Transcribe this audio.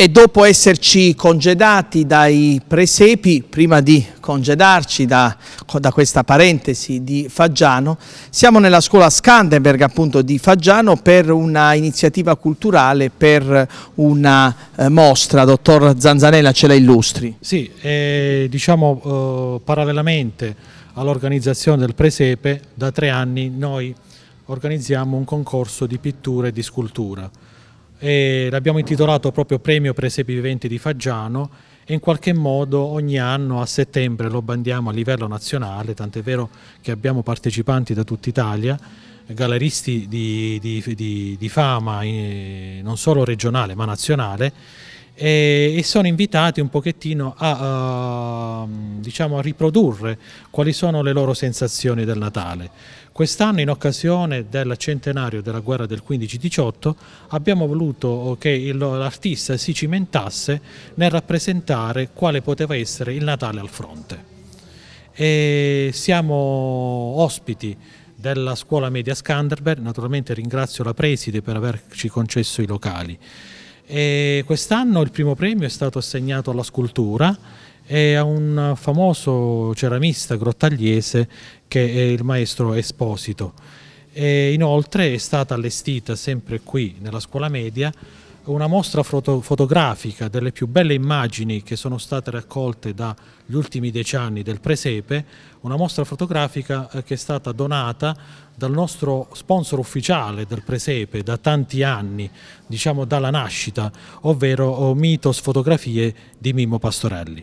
E dopo esserci congedati dai presepi, prima di congedarci da, da, questa parentesi di Faggiano, siamo nella scuola Scandenberg appunto di Faggiano per una iniziativa culturale, per una eh, mostra. Dottor Zanzanella, ce la illustri? Sì, eh, diciamo eh, parallelamente all'organizzazione del presepe, da tre anni noi organizziamo un concorso di pittura e di scultura l'abbiamo intitolato proprio Premio Presepi Viventi di Faggiano e in qualche modo ogni anno a settembre lo bandiamo a livello nazionale, tant'è vero che abbiamo partecipanti da tutta Italia, galleristi di, di, di, di fama eh, non solo regionale ma nazionale e, e sono invitati un pochettino a, a, diciamo, a riprodurre quali sono le loro sensazioni del Natale. Quest'anno in occasione del centenario della guerra del 15-18 abbiamo voluto che l'artista si cimentasse nel rappresentare quale poteva essere il Natale al fronte. E siamo ospiti della scuola media Skanderberg, naturalmente ringrazio la preside per averci concesso i locali. Quest'anno il primo premio è stato assegnato alla scultura e a un famoso ceramista grottagliese che è il maestro Esposito. E inoltre è stata allestita sempre qui nella scuola media una mostra foto fotografica delle più belle immagini che sono state raccolte dagli ultimi dieci anni del Presepe, una mostra fotografica eh, che è stata donata dal nostro sponsor ufficiale del Presepe da tanti anni, diciamo dalla nascita, ovvero oh, Mitos Fotografie di Mimmo Pastorelli.